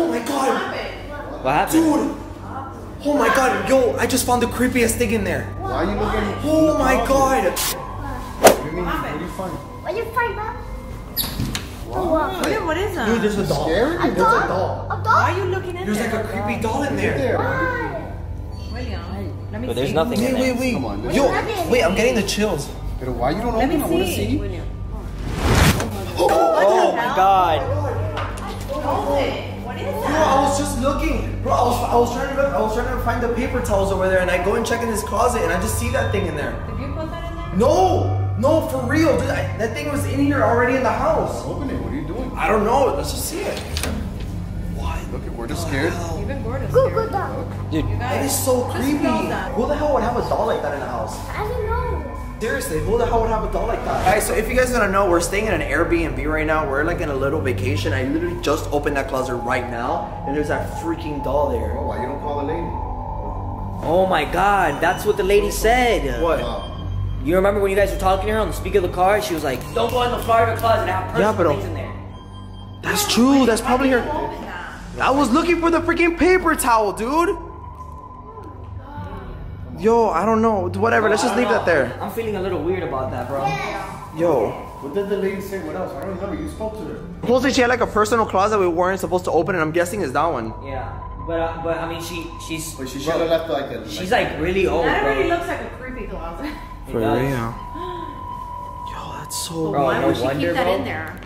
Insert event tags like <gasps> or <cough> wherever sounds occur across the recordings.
Oh my god. What happened? Dude. Oh my god. Yo, I just found the creepiest thing in there. Why are you looking? Oh my god. What do you mean? What do you find? What you find, Bob? What? What, what is that? Dude, there's a doll. Scary? A There's dog? a doll. A Why are you looking in There's there? like a creepy doll in There. there. Why? William, let me But there's see. nothing Wait, in there. wait, wait. Come on, let's- Yo, wait, I'm getting the chills. Pero why you don't Let open? me I want to see. see. William. <gasps> Oh, oh my god. Hold it. What is Bro. I was just looking. Bro, I was, I was trying to I was trying to find the paper towels over there, and I go and check in his closet, and I just see that thing in there. Did you put that in there? No, no, for real, dude. I, that thing was in here already in the house. Open it. What are you doing? I don't know. Let's just see it. Why? Look, at we're just scared. Even Gorda's Good, scared. good dog. Dude, You That guys, is so creepy. Who the hell would have a doll like that in the house? I don't know. Seriously, who the hell would have a doll like that? Guys, so if you guys don't know, we're staying in an Airbnb right now. We're like in a little vacation. I literally just opened that closet right now, and there's that freaking doll there. Oh, why you don't call the lady? oh my god, that's what the lady said. What? Wow. You remember when you guys were talking to her on the speaker of the car? She was like, don't go in the Florida closet and have personal Yeah, but- things in there. That's true. That's probably her. That. I was looking for the freaking paper towel, dude. Yo, I don't know. Whatever. Let's just I don't leave that there. I'm feeling a little weird about that, bro. Yo. What did the lady say? What else? I don't remember. You spoke to her. Supposedly she had like a personal closet we weren't supposed to open, and I'm guessing it's that one. Yeah, but uh, but I mean, she she's But she should have left like a. she's like really old, That bro. already looks like a creepy closet. For real. Yo, that's so. Bro, Why no would she wonder, keep that bro. in there?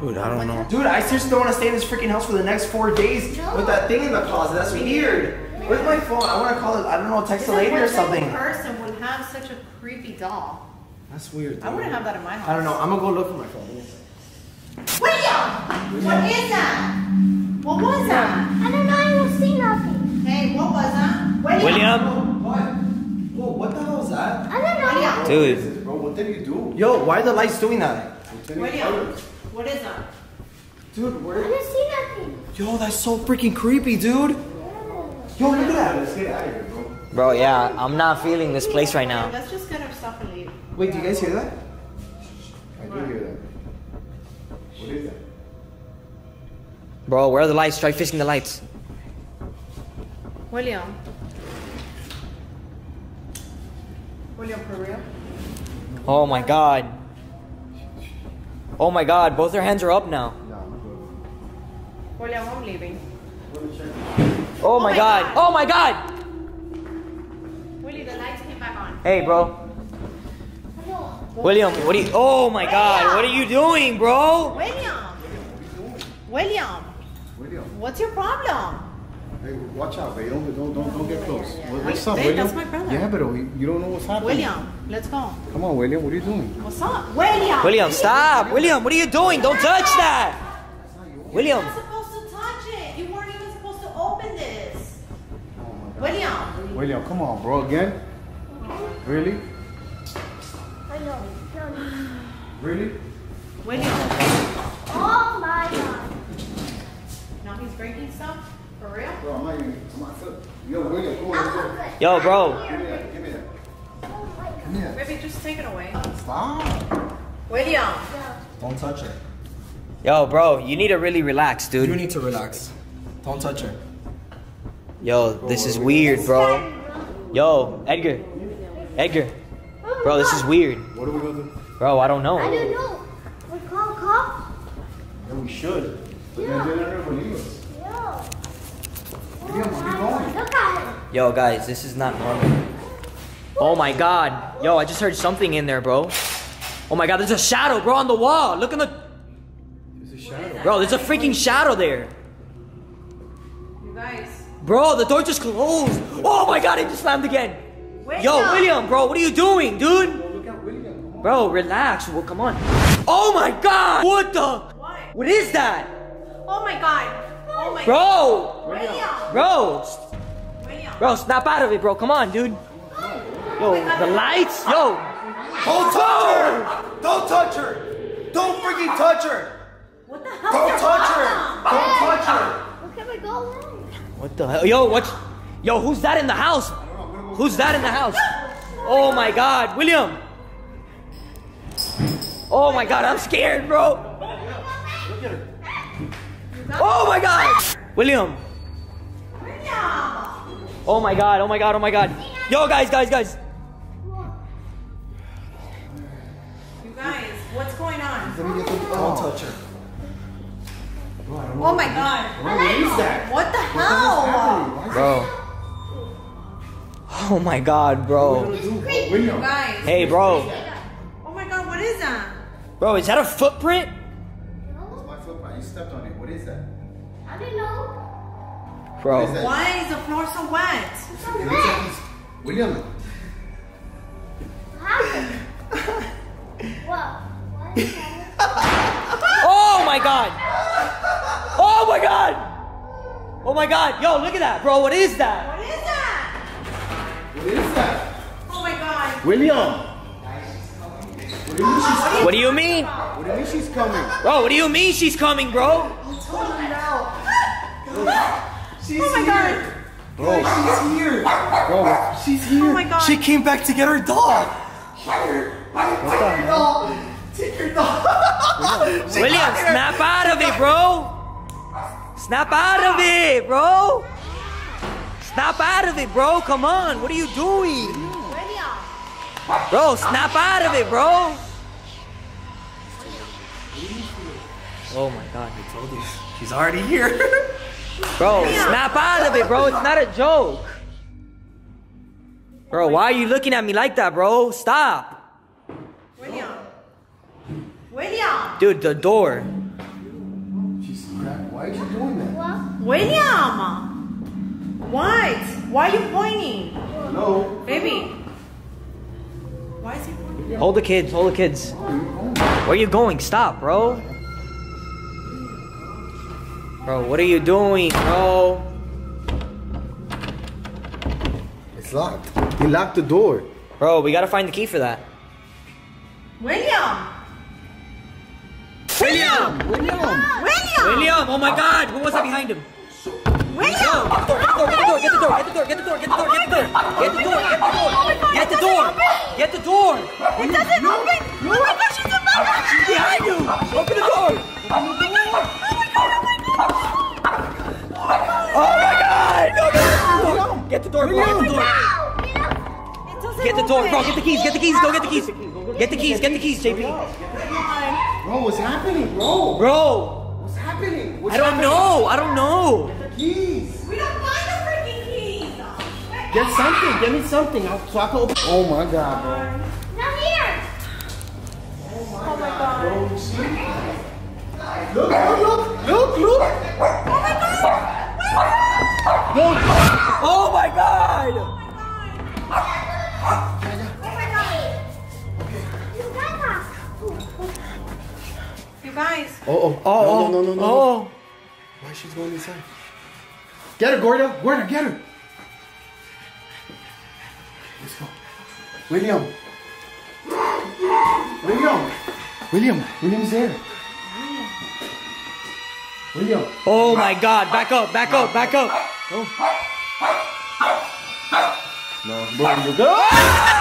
Dude, I don't know. Dude, I seriously don't want to stay in this freaking house for the next four days with that thing in the closet. That's weird. Where's my phone? I want to call it. I don't know, text a lady or something. person would have such a creepy doll? That's weird. I wouldn't have that in my house. I don't know. I'm gonna go look for my phone. William! What is that? What was that? I don't know. I don't see nothing. Hey, what was that? William, What? Whoa, what the hell is that? I don't know. William! dude. Bro, what did you do? Yo, why are the lights doing that? William! Carter. What is that? Dude, I where? don't see nothing. Yo, that's so freaking creepy, dude. Yo, look at that. Let's get out of here, bro. Bro, yeah, I'm not feeling this place right now. Let's just get our stuff and leave. Wait, do you guys hear that? I do hear that. What is that? Bro, where are the lights? Try fixing the lights. William. William, for real? Oh my god. Oh my god, both their hands are up now. Nah, I'm good. William, I'm leaving. Oh my oh my god. God. Oh my god. Willie, the lights came back on. Hey, bro. William, what are you? Oh my god, what are you doing, bro? William! William, William. what's your problem? Hey, watch out, babe. Don't, don't, don't, don't get close. What- What's up, Babe, William? that's my brother. Yeah, but you you don't know what's happening. William, let's go. Come on, William. What are you doing? What's up? William! William, stop. William, what are you doing? Don't touch that. William. You're not supposed to touch it. You weren't even supposed to open this. Oh my God. William! William, come on, bro. Again? Really? I know. No, no. Really? William! Oh my god. Now he's breaking stuff? For real? Bro, I'm not even. I'm not. Yo, William, come on. Let's I'm good. Yo, bro. Give me that. Give me that. Oh my god. Come here. Maybe just take it away. Stop. William! Don't touch her. Yo, bro, you need to really relax, dude. You need to relax. Don't touch her. Yo, this is weird, bro. Yo, Edgar. Edgar. Bro, this is weird. What are we gonna do? Bro, I don't know. I don't know. We call cops? Yeah, we should. But then they're not gonna believe us. Yeah. William, where you going? Look at him. Yo, guys, this is not normal. Oh my god. Yo, I just heard something in there, bro. Oh my god, there's a shadow, bro, on the wall. Look in the. There's a shadow. Bro, there's a freaking shadow there. You guys. Bro, the door just closed. Oh my god, it just slammed again. Yo, William, bro, what are you doing, dude? Look at William. Bro, relax. Well, come on. Oh my god! What the? What? What is that? Oh my god! Oh my Bro! William! Bro! s- Bro, snap out of it, bro. Come on, dude. Yo, the lights? Yo! Don't touch her! Don't touch her! Don't freaking touch her! What the hell? Don't touch her! Don't touch her! Where can we go wrong? What the hell? Yo, what? Yo, who's that in the house? Who's that in the house? Oh my god, William! Oh my god, I'm scared, bro. Look at her. Oh my God! William. Oh my God! Oh my God! Oh my God! Yo, guys, guys, guys! You guys, what's going on? Let me get the. Don't Oh, touch her. bro, oh I don't know. Oh my god. Bro, what is that? What the What the hell? happening? Why is Bro. Oh my God, What bro. are we gonna do, bro? William. Guys. Hey, bro. Oh my god, what is that? Bro, is that a footprint? It's my footprint. You stepped on it. What is that? I didn't know. Bro. that? Why is the floor so wet? It's so It looks like wet. William. What happened? What? What is <laughs> that? Oh my God! Oh my God! Oh my God! Yo, look at that, bro. What is that? What is that? What is that? Oh my god. William. What do you mean she's? What do you mean? What do you mean she's coming? Bro, what do you mean she's coming, bro? She's Oh my god. Bro, she's here. Bro, she's here. Oh my god. She came back to get her dog. Here. What take your dog. Take your dog. <laughs> William, snap out of it, bro. Snap out of it, bro. Snap out of it, bro. Come on. What are you doing? Bro, snap out of it, bro. Oh my god. Told you. She's already here. <laughs> Bro, snap out of it, bro. It's not a joke. Bro, why are you looking at me like that, bro? Stop. William. William. Dude, the door. She's crap. Why are you doing that? What? William. What? Why are you pointing? No. Baby. Why is he pointing? Hold the kids, hold the kids. Where are you going? Stop, bro. Bro, what are you doing, bro? It's locked. He locked the door. Bro, we gotta find the key for that. William. William! William. William. William! Oh my god! Who was that behind him? William. Get the door, get the door, get the door, get the door, get the door, get the door, get the door, get the door, get the door, get the door, get the door! It doesn't open. Oh my gosh, she's a mother. She's behind you! Open the door! The door, bro, get the door! Get the door, bro, get the keys, get the keys, go get the keys! Get the keys, get the keys, JP. Bro, what's happening, bro? Bro! What's happening? What's I don't happening? know, I don't know. Keys. We don't find the freaking keys. Get something. Get me something. I'll, so I can open. Oh my god, bro. Not here. Oh my god. Bro, you see? Look, look, look, look, look. Oh my god. Look. Oh my god! Oh my god! You guys. Oh, oh, Oh, no, no, no, no, no. Oh. Why she's going inside? Get her, Gorda. Gorda, get her. Let's go. William. William. William. William's there. William. Oh my god, back up, back up, back up. No, belum juga. <laughs>